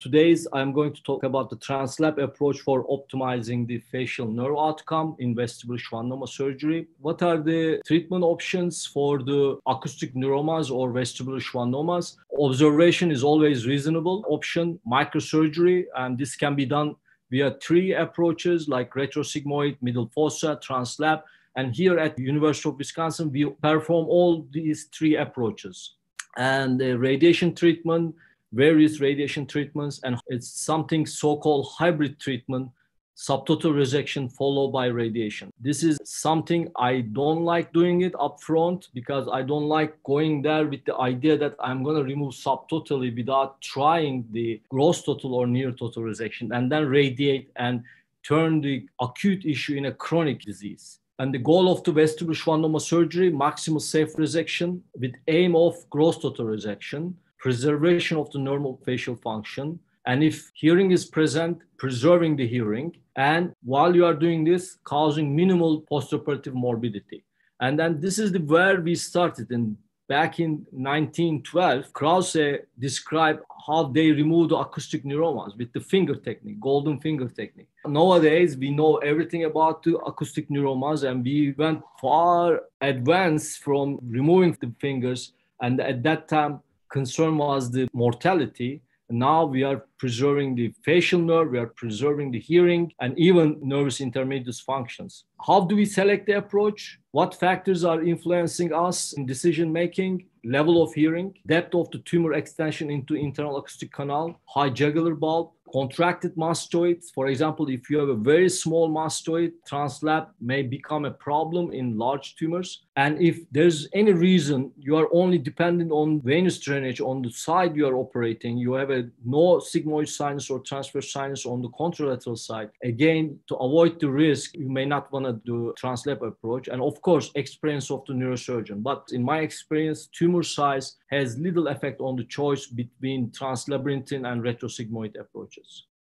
Today's I'm going to talk about the translab approach for optimizing the facial nerve outcome in vestibular schwannoma surgery. What are the treatment options for the acoustic neuromas or vestibular schwannomas? Observation is always reasonable option, microsurgery, and this can be done via three approaches like retrosigmoid, middle fossa, translab, and here at the University of Wisconsin, we perform all these three approaches. And the radiation treatment various radiation treatments, and it's something so-called hybrid treatment, subtotal resection followed by radiation. This is something I don't like doing it upfront because I don't like going there with the idea that I'm going to remove subtotally without trying the gross total or near total resection and then radiate and turn the acute issue in a chronic disease. And the goal of the vestibular schwannoma surgery, maximal safe resection with aim of gross total resection preservation of the normal facial function. And if hearing is present, preserving the hearing. And while you are doing this, causing minimal postoperative morbidity. And then this is the where we started. And back in 1912, Krause described how they removed the acoustic neuromas with the finger technique, golden finger technique. Nowadays, we know everything about the acoustic neuromas and we went far advanced from removing the fingers. And at that time, concern was the mortality. Now we are preserving the facial nerve, we are preserving the hearing, and even nervus intermedius functions. How do we select the approach? What factors are influencing us in decision making? Level of hearing, depth of the tumor extension into internal acoustic canal, high jugular bulb, contracted mastoids. For example, if you have a very small mastoid, translab may become a problem in large tumors. And if there's any reason you are only dependent on venous drainage on the side you are operating, you have a no sigmoid sinus or transverse sinus on the contralateral side. Again, to avoid the risk, you may not want to do translab approach. And of course, experience of the neurosurgeon. But in my experience, tumor size has little effect on the choice between translabyrinthine and retrosigmoid approaches.